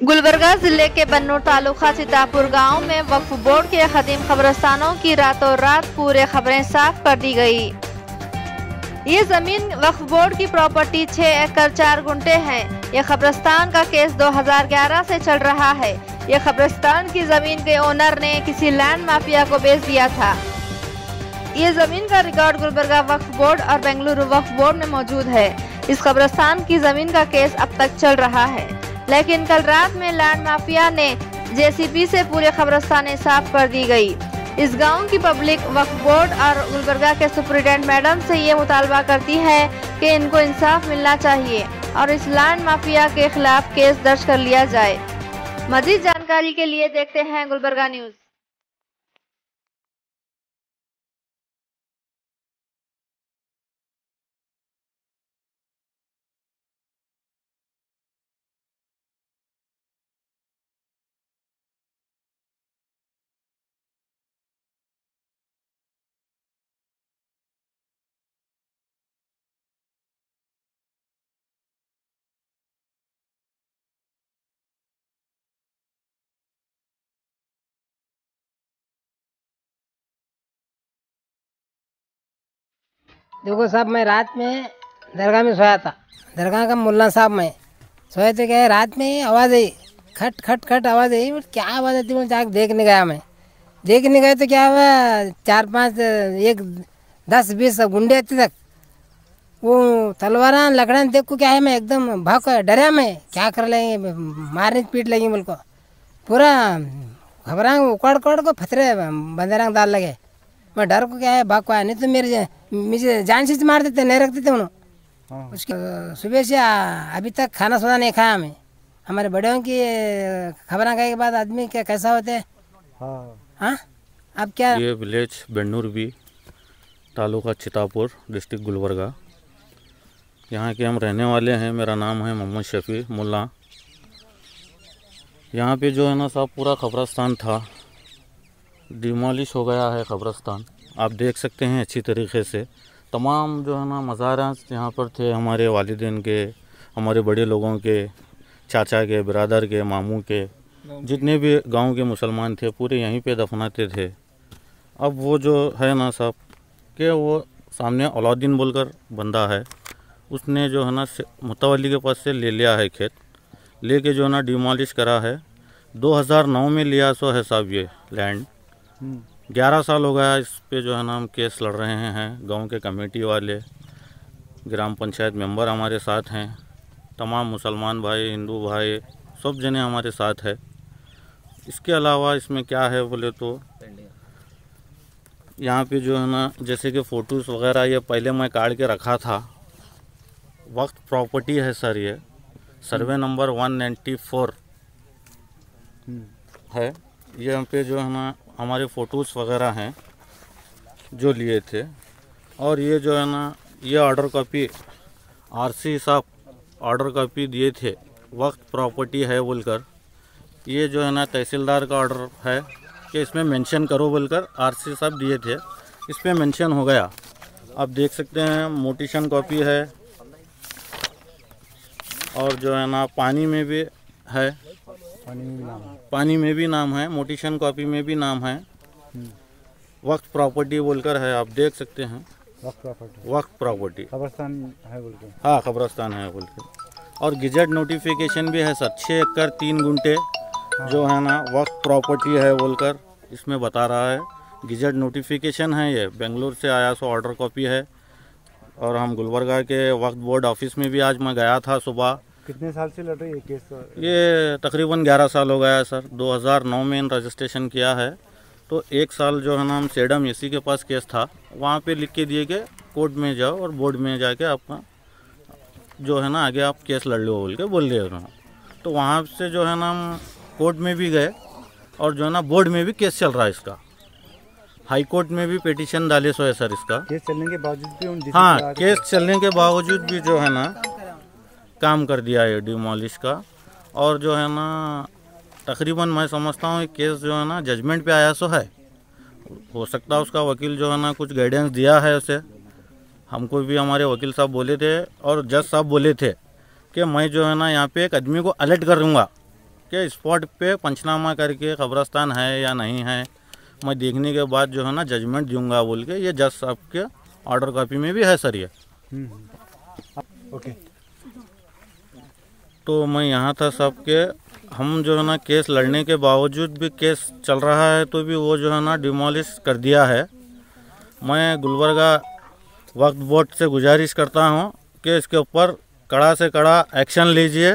गुलबर्गा ज़िले के बन्नू तालुका सीतापुर गाँव में वक्फ बोर्ड के खदीम कब्रस्तानों की रातों रात पूरे खबरें साफ़ कर दी गई। ये ज़मीन वक्फ बोर्ड की प्रॉपर्टी छह एकड़ चार गुंटे है। यह कब्रस्तान का केस 2011 से चल रहा है। ये कब्रस्तान की ज़मीन के ओनर ने किसी लैंड माफिया को बेच दिया था। ये ज़मीन का रिकॉर्ड गुलबर्गा वक्फ बोर्ड और बेंगलुरु वक्फ बोर्ड में मौजूद है। इस कब्रस्तान की ज़मीन का केस अब तक चल रहा है। लेकिन कल रात में लैंड माफिया ने जेसीबी से पूरे कब्रस्तानें साफ़ कर दी गई। इस गाँव की पब्लिक वक्फ बोर्ड और गुलबर्गा के सुप्रिटेंडेंट मैडम से ये मुतालबा करती है कि इनको इंसाफ मिलना चाहिए और इस लैंड माफिया के खिलाफ केस दर्ज कर लिया जाए। मजीद जानकारी के लिए देखते हैं गुलबर्गा न्यूज़। देखो साहब, मैं रात में दरगाह में सोया था। दरगाह का मुल्ला साहब मैं सोए तो क्या? है रात में आवाज़ आई। खट खट खट आवाज़ आई। बट क्या आवाज़ आती बोले जाकर देखने गया मैं। देखने गए तो क्या हुआ? चार, पाँच, एक, दस, बीस गुंडे आते तक। वो तलवारा, लकड़ा देख को क्या है? मैं एकदम भाग डरा मैं। क्या कर लेंगे? मारने पीट लेंगे बोल को। पूरा घबरा उकड़ उकड़ को फतरे बंदे दाल लगे। मैं डर को क्या है भाग को आया नहीं तो मेरे मुझे जान से मार देते नहीं रखते थे उन्होंने उसके सुबह से अभी तक खाना सोना नहीं खाया हमें। हमारे बड़ों की खबर खाने के बाद आदमी क्या कैसा होते हैं? हाँ। अब क्या? ये विलेज बेन्नूर भी तालुका चितापुर डिस्ट्रिक्ट गुलबर्गा। यहाँ के हम रहने वाले हैं मेरा नाम है मोहम्मद शफी मुल्ला। यहाँ पे जो है ना साहब पूरा कब्रस्तान था। डिमोलिश हो गया है कब्रस्तान आप देख सकते हैं अच्छी तरीके से। तमाम जो है ना मज़ारात यहाँ पर थे हमारे वालिदैन के हमारे बड़े लोगों के चाचा के बरदर के मामू के जितने भी गाँव के मुसलमान थे पूरे यहीं पे दफनाते थे। अब वो जो है ना साहब के वो सामने अलाउद्दीन बोलकर बंदा है उसने जो है ना मुतवली के पास से ले लिया है खेत लेके जो है ना डिमोलिश करा है। 2009 में लिया सो है साहब ये लैंड ग्यारह साल हो गया इस पे जो है ना हम केस लड़ रहे हैं गाँव के कमेटी वाले ग्राम पंचायत मेंबर हमारे साथ हैं तमाम मुसलमान भाई हिंदू भाई सब जने हमारे साथ है। इसके अलावा इसमें क्या है बोले तो यहाँ पे जो है ना जैसे कि फ़ोटोज़ वगैरह ये पहले मैं काट के रखा था। वक्त प्रॉपर्टी है सर ये सर्वे नंबर 194 है। ये यहाँ पे जो है ना हमारे फ़ोटोज़ वगैरह हैं, जो लिए थे। और ये जो है ना, ये ऑर्डर कॉपी आरसी साहब ऑर्डर कॉपी दिए थे। वक्त प्रॉपर्टी है बोलकर। ये जो है ना, तहसीलदार का ऑर्डर है, कि इसमें मेंशन करो बोलकर आरसी साहब दिए थे। इस पर मेंशन हो गया। आप देख सकते हैं मोटिशन कॉपी है। और जो है ना, पानी में भी है। पानी में भी नाम है। पानी में भी नाम है मोटिशन कॉपी में भी नाम है। वक्त प्रॉपर्टी बोलकर है आप देख सकते हैं। वक्त प्रॉपर्टी। वक्त प्रॉपर्टी। कब्रस्तान है बोल के। हाँ कब्रस्तान है बोल के। और गिजट नोटिफिकेशन भी है सर छः एकड़ तीन गुंटे जो है ना वक्त प्रॉपर्टी है बोलकर इसमें बता रहा है। गिजट नोटिफिकेशन है ये बेंगलोर से आया सो ऑर्डर कॉपी है। और हम गुलबर्गा के वक्त बोर्ड ऑफ़िस में भी आज मैं गया था सुबह। कितने साल से लड़ रही है केस ये तकरीबन 11 साल हो गया है सर। 2009 में इन रजिस्ट्रेशन किया है। तो एक साल जो है ना हम सेडम एसी के पास केस था। वहाँ पे लिख के दिए कि कोर्ट में जाओ और बोर्ड में जाके आपका जो है ना आगे आप केस लड़ लो बोल के बोल दिए उन्होंने। तो वहाँ से जो है ना हम कोर्ट में भी गए और जो है ना बोर्ड में भी केस चल रहा है इसका। हाई कोर्ट में भी पिटिशन डाले सो है सर इसका। केस चलने के बावजूद भी हाँ केस चलने के बावजूद भी जो है ना काम कर दिया है डिमोलिश का। और जो है ना, तकरीबन मैं समझता हूँ केस जो है ना जजमेंट पे आया सो है। हो सकता है उसका वकील जो है ना, कुछ गाइडेंस दिया है उसे। हमको भी हमारे वकील साहब बोले थे और जज साहब बोले थे कि मैं जो है ना, यहाँ पे एक आदमी को अलर्ट करूँगा कि स्पॉट पे पंचनामा करके कब्रस्तान है या नहीं है। मैं देखने के बाद जो है ना जजमेंट दूँगा बोल के, ये जज साहब के ऑर्डर कॉपी में भी है, सर, ये। ओके। तो मैं यहाँ था सबके। हम जो है ना केस लड़ने के बावजूद भी केस चल रहा है तो भी वो जो है ना डिमोलिश कर दिया है। मैं गुलबर्गा वक्त बोर्ड से गुजारिश करता हूँ कि इसके ऊपर कड़ा से कड़ा एक्शन लीजिए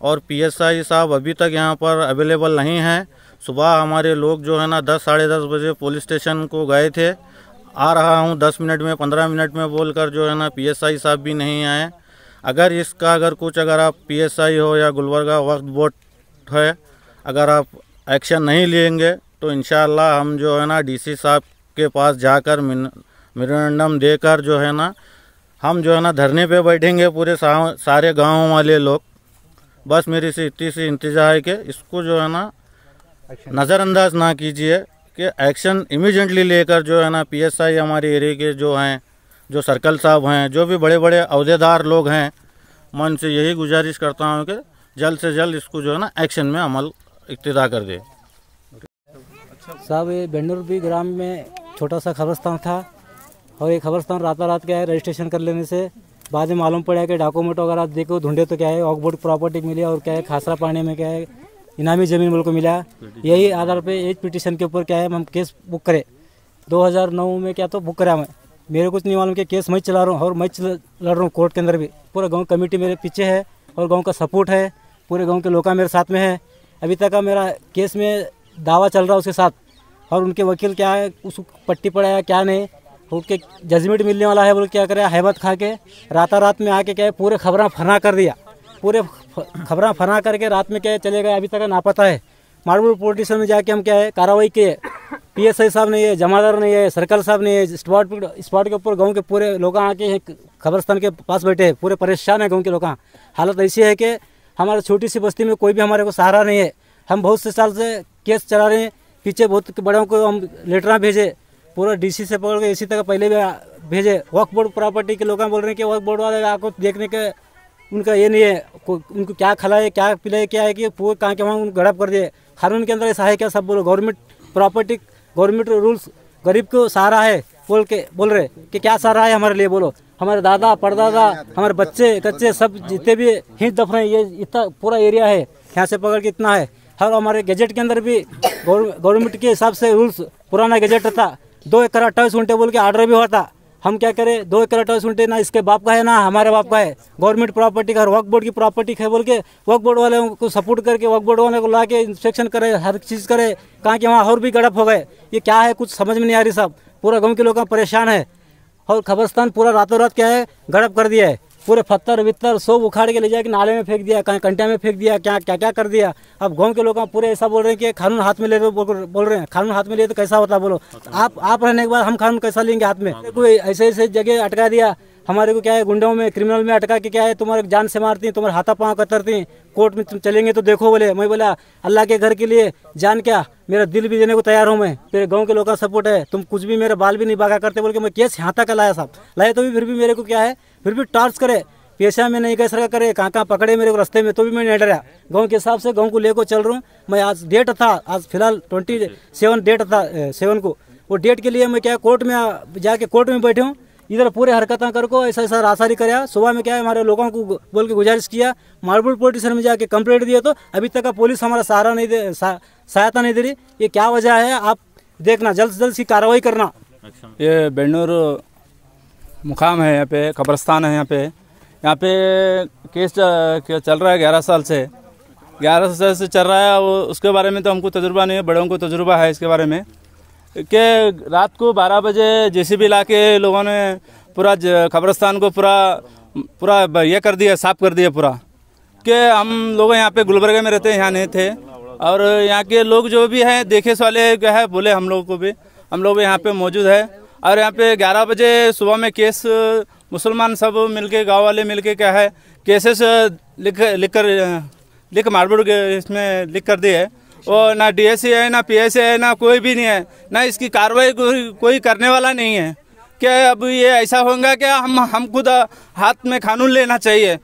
और पीएसआई साहब अभी तक यहाँ पर अवेलेबल नहीं हैं। सुबह हमारे लोग जो है ना दस, साढ़े दस बजे पुलिस स्टेशन को गए थे। आ रहा हूँ दस मिनट में, पंद्रह मिनट में बोलकर जो है ना पीएसआई साहब भी नहीं आए। अगर इसका अगर कुछ अगर आप पीएसआई हो या गुलबर्गा वक्त बोर्ड है अगर आप एक्शन नहीं लेंगे तो इन हम जो है ना डीसी साहब के पास जाकर मेमोरेंडम देकर जो है ना हम जो है ना धरने पे बैठेंगे पूरे सारे गाँव वाले लोग। बस मेरी से इतनी सी इंतजा है कि इसको जो है ना नज़रअंदाज ना कीजिए कि एक्शन इमीडिएटली लेकर जो है ना पीएसआई हमारे एरिया के जो हैं जो सर्कल साहब हैं, जो भी बड़े बड़े अहदेदार लोग हैं मैं उनसे यही गुजारिश करता हूँ कि जल्द से जल्द इसको जो है ना एक्शन में अमल इब्तदा कर दे। साहब, ये बेंडूर ग्राम में छोटा सा खबरस्तान था और ये खबरस्तान रात रात क्या है रजिस्ट्रेशन कर लेने से बाद में मालूम पड़ा कि डॉक्यूमेंट वगैरह देखो, ढूंढे तो क्या है ऑकबोर्ड प्रॉपर्टी मिली और क्या है, खासरा पानी में क्या है, इनामी ज़मीन मुल्क मिला। यही आधार पे एज पिटिशन के ऊपर क्या है, हम केस बुक करे। 2009 में क्या तो बुक करा मैं मेरे कुछ नहीं मालूम कि केस मैं चला रहा हूँ और मैं लड़ रहा हूँ कोर्ट के अंदर भी। पूरा गाँव कमेटी मेरे पीछे है और गाँव का सपोर्ट है। पूरे गाँव के लोग मेरे साथ में है। अभी तक का मेरा केस में दावा चल रहा है उसके साथ। और उनके वकील क्या है उसको पट्टी पड़ा क्या नहीं। उसके जजमेंट मिलने वाला है, बोल क्या करे, हैबत खा के राता रात में आके क्या है, पूरे खबरा फना कर दिया। पूरे खबरा फना करके रात में क्या चले गए। अभी तक नापता है। पुलिस स्टेशन में जाके हम क्या है, कार्रवाई किए। पीएसआई साहब नहीं है जमादार नहीं है सर्कल साहब नहीं है स्पॉट स्पॉट के ऊपर गाँव के पूरे लोग आके खबरस्तान के पास बैठे हैं, पूरे परेशान है गाँव के लोग। हालत ऐसी है कि हमारे छोटी सी बस्ती में कोई भी हमारे को सहारा नहीं है। हम बहुत से साल से केस चला रहे हैं, पीछे बहुत बड़ों को हम लेटरा भेजे, पूरा डीसी से पकड़ के इसी तरह पहले भी भेजे। वक्फ बोर्ड प्रॉपर्टी के लोग बोल रहे हैं कि वक्फ बोर्ड वाले आपको देखने के, उनका ये नहीं है उनको क्या खिलाए क्या पिलाए क्या है कि पूरे कहाँ के वहाँ उनको गड़प कर दिए। कानून के अंदर ऐसा है क्या सब बोलो, गवर्नमेंट प्रॉपर्टी गवर्नमेंट रूल्स गरीब को सहारा है, बोल के, बोल रहे कि क्या सहारा है हमारे लिए, बोलो। हमारे दादा, परदादा, हमारे बच्चे, कच्चे, सब जितने भी हिंद हैं, ये इतना पूरा एरिया है, यहाँ से पकड़ के इतना है। हर हमारे गैजेट के अंदर भी गवर्नमेंट के हिसाब से रूल्स, पुराना गैजेट था, दो एकड़ अट्ठाईस घंटे बोल के ऑर्डर भी हुआ था। हम क्या करें? दो एकड़ अट्ठाईस सुनते ना इसके बाप का है, ना हमारे बाप का है। गवर्नमेंट प्रॉपर्टी का वर्क बोर्ड की प्रॉपर्टी है बोल के वर्क बोर्ड वाले को सपोर्ट करके वर्क बोर्ड वाले को ला के इंस्पेक्शन करे, हर चीज़ करे, कहाँ के वहाँ और भी गड़प हो गए। ये क्या है? कुछ समझ में नहीं आ रही साहब पूरा गाँव के लोग परेशान है। और खबरस्तान पूरा रातों रात क्या है? गड़प कर दिया है। पूरे पत्थर वित्तर सब उखाड़ के ले जाके नाले में फेंक दिया, कहीं कंटे में फेंक दिया, क्या क्या क्या कर दिया? अब गाँव के लोग पूरे ऐसा बोल रहे हैं कि कानून हाथ में ले रहे, बोल रहे हैं। कानून हाथ में लिए तो कैसा होता बोलो? आप आप रहने के बाद हम कानून कैसा लेंगे हाथ में? कोई ऐसे ऐसे जगह अटका दिया। हमारे को क्या है, गुंडों में, क्रिमिनल में अटका के क्या है, तुम्हारे जान से मारती, तुम्हारे हाथा पाँव कतरती। कोर्ट में तुम चलेंगे तो देखो बोले। मैं बोला, अल्लाह के घर के लिए जान क्या? मेरा दिल भी देने को तैयार हूँ मैं। मेरे गाँव के लोगों का सपोर्ट है। तुम कुछ भी मेरे बाल भी नहीं बागा करते बोल के मैं केस यहाँ तक लाया साहब। लाया तो भी, फिर भी मेरे को क्या है फिर भी टॉर्च करे, पेशा में नहीं कैसा करे कहाँ कहाँ पकड़े मेरे को रास्ते में तो भी मैं नहीं डरा। गाँव के हिसाब से गाँव को लेकर चल रहा हूँ। मैं आज डेट था, आज फ़िलहाल ट्वेंटी सेवन डेट था सेवन को। वो डेट के लिए मैं क्या कोर्ट में जाके कोर्ट में बैठे हूँ। इधर पूरे हरकत कर को ऐसा ऐसा रासारी कराया। सुबह में क्या है, हमारे लोगों को बोल के गुजारिश किया। मार्बल पुलिस में जाके कंप्लेंट दिया तो अभी तक का पुलिस हमारा सहारा नहीं दे सहायता नहीं दे रही। ये क्या वजह है, आप देखना, जल्द से जल्द इसकी कार्रवाई करना। ये बेंडूर मुकाम है यहाँ पे, कब्रस्तान है यहाँ पे। यहाँ पे केस चल रहा है ग्यारह साल से? ग्यारह साल से चल रहा है, वो उसके बारे में तो हमको तजुर्बा नहीं है, बड़ों को तजुर्बा है इसके बारे में। कि रात को बारह बजे जेसीबी ला के लोगों ने पूरा कब्रस्तान को पूरा पूरा ये कर दिया, साफ़ कर दिया पूरा। कि हम लोग यहाँ पे गुलबर्गा में रहते हैं, यहाँ नहीं थे। और यहाँ के लोग जो भी हैं देखे वाले क्या है, बोले हम लोगों को भी। हम लोग यहाँ पे मौजूद है। और यहाँ पे 11 बजे सुबह में केस, मुसलमान सब मिलके, गाँव वाले मिलके क्या है, केसेस लिख लिख कर लिख मारबुड़ इसमें लिख कर दिए। और ना डीएससी है, ना पीएससी है, ना कोई भी नहीं है, ना इसकी कार्रवाई कोई कोई करने वाला नहीं है। क्या अब ये ऐसा होगा क्या, हम हम खुद हाथ में कानून लेना चाहिए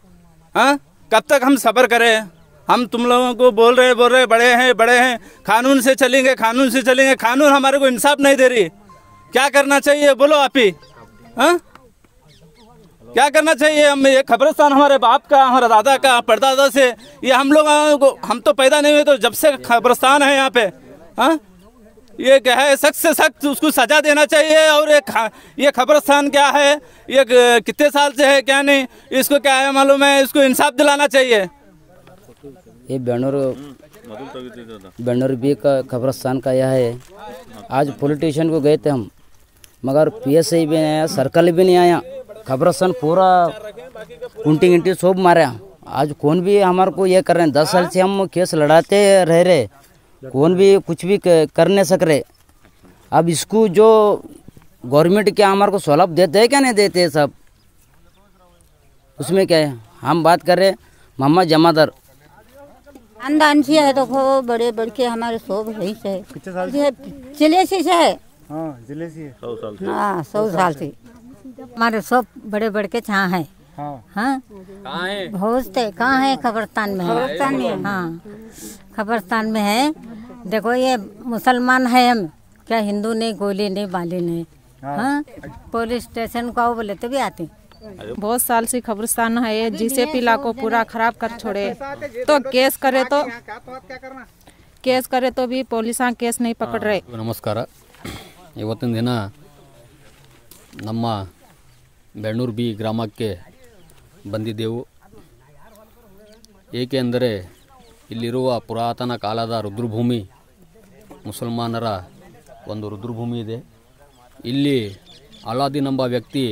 हाँ? कब तक हम सफ़र करें? हम तुम लोगों को बोल रहे बोल रहे, बड़े हैं बड़े हैं, कानून से चलेंगे, कानून से चलेंगे, कानून हमारे को इंसाफ नहीं दे रही। क्या करना चाहिए? बोलो आप ही। हाँ? क्या करना चाहिए? हम ये खबरस्तान हमारे बाप का, हमारे दादा का, परदादा से। ये हम लोग हम तो पैदा नहीं हुए तो जब से खबरस्तान है यहाँ पे हाँ? ये क्या है? सख्त से सख्त उसको सजा देना चाहिए। और ये ये खबरस्तान क्या है? ये कितने साल से है, क्या नहीं? इसको क्या है मालूम है? इसको इंसाफ दिलाना चाहिए। ये बेणूर बेणूर बी का खबरस्तान का यह है। आज पॉलिटिशियन को गए थे हम। मगर पीएसआई भी नहीं आया सर्कल भी नहीं आया। खबरस्तान पूरा कुंटी गिंटी सब मारा। आज कौन भी हमारे को ये कर रहे हैं? दस साल से हम केस लड़ाते रह रहे। कौन भी कुछ भी कर नहीं सक रहे। अब इसको जो गवर्नमेंट क्या हमारे को सौलभ देते हैं क्या नहीं देते हैं सब? उसमें क्या है? हम बात कर रहे मोहम्मद जमादार। खानदान से है देखो बड़े बड़के हमारे सब है चले से हाँ ज़िले से सौ साल से। हाँ सौ साल से। हमारे सब बड़े बड़े के छा है। भोजते भोज कहाँ है? खबरस्तान में खबरस्तान में हाँ। खबरस्तान में है। देखो ये मुसलमान है हम। क्या हिंदू ने गोली नहीं बाली ने हाँ। पुलिस स्टेशन को आओ बोले तो भी आते बहुत साल से खबरस्तान है जिसे पिला को पूरा खराब कर छोड़े। तो केस करे तो केस करे तो भी पुलिस केस नहीं पकड़ रहे। नमस्कार। ಇವತ್ತಿನ ದಿನ ನಮ್ಮ ಬೆಣ್ಣೂರು ಬಿ ಗ್ರಾಮಕ್ಕೆ ಬಂದಿದ್ದೆವು. ಏಕೆಂದರೆ ಇಲ್ಲಿರುವ ಪುರಾತನ ಕಾಲದ ರುದ್ರಭೂಮಿ ಮುಸಲ್ಮಾನರ ಒಂದು ರುದ್ರಭೂಮಿ ಇದೆ. ಇಲ್ಲಿ ಅಲಾದಿನ್ ಎಂಬ ವ್ಯಕ್ತಿ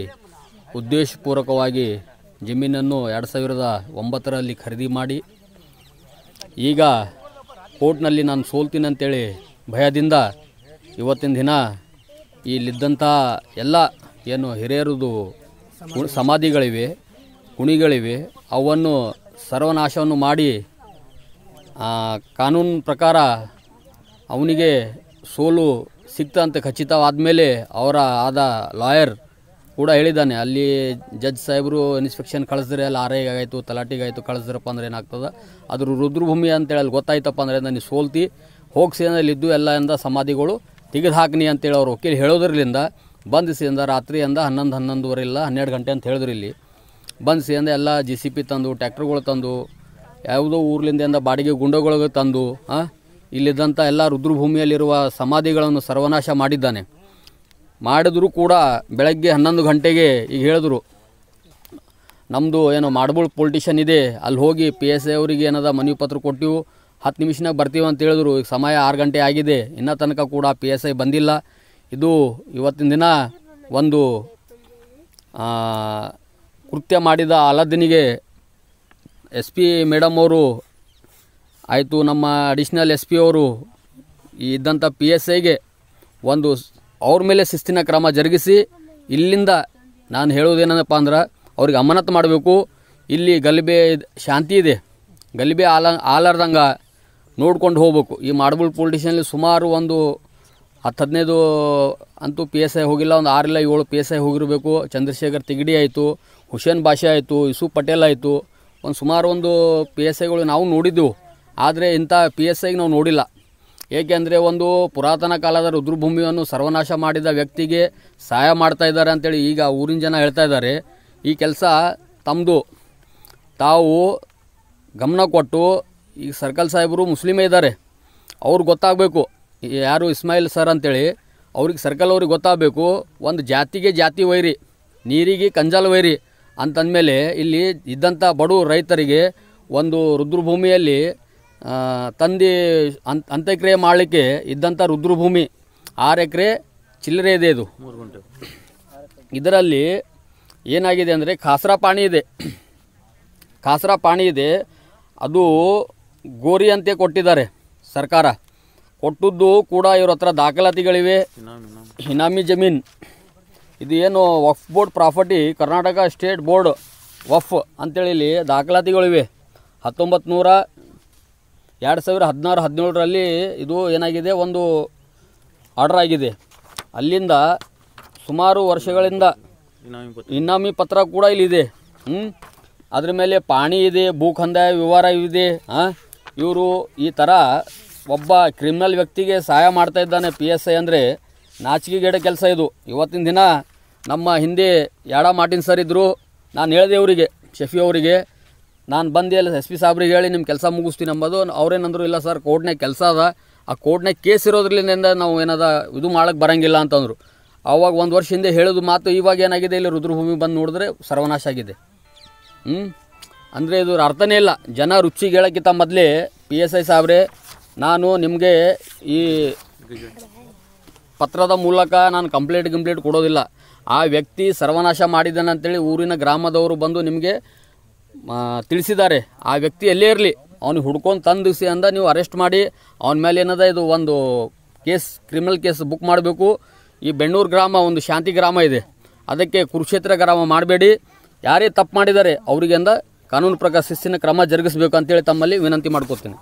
ಉದ್ದೇಶಪೂರ್ವಕವಾಗಿ ಜಮೀನನ್ನು ಎರಡು ಸಾವಿರದ ಒಂಬತ್ತರಲ್ಲಿ ಖರೀದಿ ಮಾಡಿ, ಈಗ ಕೋರ್ಟ್ನಲ್ಲಿ ನಾನು ಸೋಲ್ತೀನಿ ಅಂತೇಳಿ ಭಯದಿಂದ ಇವತ್ತಿನ ದಿನ ಇಲ್ಲಿದ್ದಂಥ ಎಲ್ಲ ಏನು ಹಿರಿಯರದು ಸಮಾಧಿಗಳಿವೆ, ಕುಣಿಗಳಿವೆ, ಅವನ್ನು ಸರ್ವನಾಶವನ್ನು ಮಾಡಿ ಕಾನೂನು ಪ್ರಕಾರ ಅವನಿಗೆ ಸೋಲು ಸಿಕ್ತಂತೆ ಖಚಿತವಾದ ಮೇಲೆ ಅವರ ಆದ ಲಾಯರ್ ಕೂಡ ಹೇಳಿದ್ದಾನೆ. ಅಲ್ಲಿ ಜಡ್ಜ್ ಸಾಹೇಬರು ಇನ್ಸ್ಪೆಕ್ಷನ್ ಕಳಿಸಿದ್ರೆ ಅಲ್ಲಿ ಆರೈಗಾಯಿತು, ತಲಾಟಿಗಾಯಿತು, ಕಳಿಸಿದ್ರಪ್ಪ ಅಂದ್ರೆ ಏನಾಗ್ತದೆ? ಅದ್ರ ರುದ್ರಭೂಮಿ ಅಂತೇಳಿ ಅಲ್ಲಿ ಗೊತ್ತಾಯ್ತಪ್ಪ ಅಂದರೆ ನನಗೆ ಸೋಲ್ತಿ, ಹೋಗ್ಸಿ ಅಲ್ಲಿದ್ದು ಎಲ್ಲ ಎಂದ ಸಮಾಧಿಗಳು ತೆಗೆದು ಹಾಕ್ನಿ ಅಂತೇಳಿ ಅವ್ರು ವಕೀಲ್ ಅಂದ ರಾತ್ರಿ ಅಂದ ಹನ್ನೊಂದು ಹನ್ನೊಂದುವರೆ ಇಲ್ಲ ಹನ್ನೆರಡು ಗಂಟೆ ಅಂತ ಹೇಳಿದ್ರು ಇಲ್ಲಿ. ಬಂದಿಸಿಂದ ಎಲ್ಲ ಜಿ ಸಿ ಪಿ ತಂದು, ಟ್ಯಾಕ್ಟ್ರುಗಳು ತಂದು, ಯಾವುದೋ ಊರ್ಲಿಂದ ಬಾಡಿಗೆ ಗುಂಡಗಳಿಗೆ ತಂದು ಇಲ್ಲಿದ್ದಂಥ ಎಲ್ಲ ರುದ್ರಭೂಮಿಯಲ್ಲಿರುವ ಸಮಾಧಿಗಳನ್ನು ಸರ್ವನಾಶ ಮಾಡಿದ್ದಾನೆ. ಮಾಡಿದರೂ ಕೂಡ ಬೆಳಗ್ಗೆ ಹನ್ನೊಂದು ಗಂಟೆಗೆ ಈಗ ಹೇಳಿದ್ರು ನಮ್ಮದು ಏನೋ ಮಾಡ್ಬೋಳ್ ಪೊಲಿಟಿಷನ್ ಇದೆ, ಅಲ್ಲಿ ಹೋಗಿ ಪಿ ಎಸ್ ಐ ಅವರಿಗೆ ಏನದ ಮನವಿ ಪತ್ರ ಕೊಟ್ಟಿವು ಹತ್ತು ನಿಮಿಷನಾಗ ಬರ್ತೀವಿ ಅಂತ ಹೇಳಿದ್ರು. ಈಗ ಸಮಯ ಆರು ಗಂಟೆ ಆಗಿದೆ. ಇನ್ನ ತನಕ ಕೂಡ ಪಿ ಎಸ್ ಐ ಬಂದಿಲ್ಲ. ಇದು ಇವತ್ತಿನ ದಿನ ಒಂದು ಕೃತ್ಯ ಮಾಡಿದ ಅಲದ್ದೀನಿಗೆ ಎಸ್ ಪಿ ಮೇಡಮ್ ಅವರು, ಆಯಿತು ನಮ್ಮ ಅಡಿಷ್ನಲ್ ಎಸ್ ಪಿ ಅವರು ಇದ್ದಂಥ ಪಿ ಎಸ್ ಐಗೆ ಒಂದು ಅವ್ರ ಮೇಲೆ ಶಿಸ್ತಿನ ಕ್ರಮ ಜರುಗಿಸಿ ಇಲ್ಲಿಂದ ನಾನು ಹೇಳೋದೇನಪ್ಪ ಅಂದ್ರೆ ಅವ್ರಿಗೆ ಅಮಾನತು ಮಾಡಬೇಕು. ಇಲ್ಲಿ ಗಲಭೆ ಶಾಂತಿ ಇದೆ. ಗಲಿಬೆ ಆಲ, ಆಲಾರ್ದಂಗ ನೋಡ್ಕೊಂಡು ಹೋಗ್ಬೇಕು. ಈ ಮಾಡಬಲ್ ಪೊಲಿಟಿಷನಲ್ಲಿ ಸುಮಾರು ಒಂದು ಹತ್ತು ಹದಿನೈದು ಅಂತೂ ಪಿ ಎಸ್ ಐ ಹೋಗಿಲ್ಲ, ಒಂದು ಆರಿಲ್ಲ ಏಳು ಪಿ ಎಸ್ ಐ ಹೋಗಿರಬೇಕು. ಚಂದ್ರಶೇಖರ್ ತಿಗಡಿ ಆಯಿತು, ಹುಸೇನ್ ಭಾಷೆ ಆಯಿತು ಯೂಸುಫ್ ಪಟೇಲ್ ಆಯಿತು. ಒಂದು ಸುಮಾರು ಒಂದು ಪಿ ಎಸ್ ಐಗಳು ನಾವು ನೋಡಿದ್ದೆವು ಆದರೆ ಇಂಥ ಪಿ ಎಸ್ ಐಗೆ ನಾವು ನೋಡಿಲ್ಲ. ಏಕೆಂದರೆ ಒಂದು ಪುರಾತನ ಕಾಲದ ರುದ್ರಭೂಮಿಯನ್ನು ಸರ್ವನಾಶ ಮಾಡಿದ ವ್ಯಕ್ತಿಗೆ ಸಹಾಯ ಮಾಡ್ತಾ ಇದ್ದಾರೆ ಅಂತೇಳಿ ಈಗ ಊರಿನ ಜನ ಹೇಳ್ತಾ ಇದ್ದಾರೆ. ಈ ಕೆಲಸ ತಮ್ಮದು ತಾವು ಗಮನ ಕೊಟ್ಟು ಈಗ ಸರ್ಕಲ್ ಸಾಹೇಬರು ಮುಸ್ಲಿಮೇ ಇದ್ದಾರೆ. ಅವ್ರಿಗೆ ಗೊತ್ತಾಗಬೇಕು. ಯಾರು ಇಸ್ಮಾಯಿಲ್ ಸರ್ ಅಂತೇಳಿ ಅವ್ರಿಗೆ ಸರ್ಕಲ್ ಅವ್ರಿಗೆ ಗೊತ್ತಾಗಬೇಕು. ಒಂದು ಜಾತಿಗೆ ಜಾತಿ ವೈರಿ ನೀರಿಗೆ ಕಂಜಾಲ್ ವೈರಿ ಅಂತಂದಮೇಲೆ ಇಲ್ಲಿ ಇದ್ದಂಥ ಬಡು ರೈತರಿಗೆ ಒಂದು ರುದ್ರಭೂಮಿಯಲ್ಲಿ ತಂದು ಅಂತ್ ಅಂತ್ಯಕ್ರಿಯೆ ಮಾಡಲಿಕ್ಕೆ ಇದ್ದಂಥ ರುದ್ರಭೂಮಿ ಆರು ಎಕರೆ ಚಿಲ್ಲರೆ ಇದೆ ಇದು. ಇದರಲ್ಲಿ ಏನಾಗಿದೆ ಅಂದರೆ ಖಾಸರಾ ಪಾಣಿ ಇದೆ. ಖಾಸರಾ ಪಾಣಿ ಇದೆ. ಅದು ಗೋರಿ ಅಂತೆ ಕೊಟ್ಟಿದ್ದಾರೆ ಸರ್ಕಾರ. ಕೊಟ್ಟದ್ದು ಕೂಡ ಇವ್ರ ಹತ್ರ ದಾಖಲಾತಿಗಳಿವೆ. ಹಿನಾಮಿ ಜಮೀನ್. ಇದು ಏನು Waqf board property, Karnataka state board Waqf ಅಂತೇಳಿ ದಾಖಲಾತಿಗಳಿವೆ. ಹತ್ತೊಂಬತ್ತು ನೂರ ಎರಡು ಸಾವಿರ ಹದಿನಾರು, ಹದಿನೇಳರಲ್ಲಿ ಇದು ಏನಾಗಿದೆ? ಒಂದು ಆರ್ಡರ್ ಆಗಿದೆ. ಅಲ್ಲಿಂದ ಸುಮಾರು ವರ್ಷಗಳಿಂದ ಇನಾಮಿ ಪತ್ರ ಕೂಡ ಇಲ್ಲಿದೆ. ಹ್ಞೂ ಅದ್ರ ಮೇಲೆ ಪಾಣಿ ಇದೆ ಭೂಖಂದ ವ್ಯವಹಾರ ಇದೆ ಹಾಂ ಇವರು ಈ ಥರ ಒಬ್ಬ ಕ್ರಿಮಿನಲ್ ವ್ಯಕ್ತಿಗೆ ಸಹಾಯ ಮಾಡ್ತಾ ಇದ್ದಾನೆ ಪಿ ಎಸ್ ಐ ಅಂದರೆ ನಾಚಿಕೆಗೇಡ ಕೆಲಸ ಇದು. ಇವತ್ತಿನ ದಿನ ನಮ್ಮ ಹಿಂದೆ ಯಾಡ ಮಾರ್ಟಿನ್ ಸರ್ ಇದ್ದರು ನಾನು ಹೇಳಿದೆ ಅವರಿಗೆ, ಶಫಿ ಅವರಿಗೆ. ನಾನು ಬಂದು ಅಲ್ಲಿ ಎಸ್ ಪಿ ಸಾಬ್ರಿಗೆ ಹೇಳಿ ನಿಮ್ಮ ಕೆಲಸ ಮುಗಿಸ್ತೀನಿ ಅಂಬೋದು ಅವ್ರೇನಂದ್ರು ಇಲ್ಲ ಸರ್ ಕೋರ್ಟ್ನಾಗ ಕೆಲಸ ಅದ. ಆ ಕೋರ್ಟ್ನಾಗ ಕೇಸ್ ಇರೋದ್ರಿಂದ ನಾವು ಏನದ, ಇದು ಮಾಡೋಕ್ಕೆ ಬರಂಗಿಲ್ಲ ಅಂತಂದರು. ಆವಾಗ ಒಂದು ವರ್ಷ ಹಿಂದೆ ಹೇಳೋದು ಮಾತು, ಇವಾಗ ಏನಾಗಿದೆ, ಇಲ್ಲಿ ರುದ್ರಭೂಮಿ ಬಂದು ನೋಡಿದ್ರೆ ಸರ್ವನಾಶ ಆಗಿದೆ. ಹ್ಞೂ ಅಂದರೆ ಇದು ಅರ್ಥನೇ ಇಲ್ಲ. ಜನ ರುಚಿಗೆ ಹೇಳೋಕ್ಕಿಂತ ಮೊದಲೇ ಪಿ ಎಸ್ ಐ ಸಾಬ್ರೆ, ನಾನು ನಿಮಗೆ ಈ ಪತ್ರದ ಮೂಲಕ ನಾನು ಕಂಪ್ಲೇಂಟ್ ಕಂಪ್ಲೇಂಟ್ ಕೊಡೋದಿಲ್ಲ. ಆ ವ್ಯಕ್ತಿ ಸರ್ವನಾಶ ಮಾಡಿದ್ದಾನೆ ಅಂತೇಳಿ ಊರಿನ ಗ್ರಾಮದವರು ಬಂದು ನಿಮಗೆ ತಿಳಿಸಿದ್ದಾರೆ. ಆ ವ್ಯಕ್ತಿ ಎಲ್ಲೇ ಇರಲಿ ಅವ್ನಿಗೆ ಹುಡ್ಕೊಂಡು ತಂದಿಸಿ ಅಂದ ನೀವು ಅರೆಸ್ಟ್ ಮಾಡಿ, ಅವನ ಮೇಲೆ ಏನದ ಇದು ಒಂದು ಕೇಸ್ ಕ್ರಿಮಿನಲ್ ಕೇಸ್ ಬುಕ್ ಮಾಡಬೇಕು. ಈ ಬೆಣ್ಣೂರು ಗ್ರಾಮ ಒಂದು ಶಾಂತಿ ಗ್ರಾಮ ಇದೆ. ಅದಕ್ಕೆ ಕುರುಕ್ಷೇತ್ರ ಗ್ರಾಮ ಮಾಡಬೇಡಿ. ಯಾರೇ ತಪ್ಪು ಮಾಡಿದ್ದಾರೆ, ಅವರಿಗೆಂದ ಕಾನೂನು ಪ್ರಕಾರ ಶಿಸ್ತಿನ ಕ್ರಮ ಜರುಗಿಸಬೇಕು ಅಂತೇಳಿ ತಮ್ಮಲ್ಲಿ ವಿನಂತಿ ಮಾಡ್ಕೋತೀನಿ.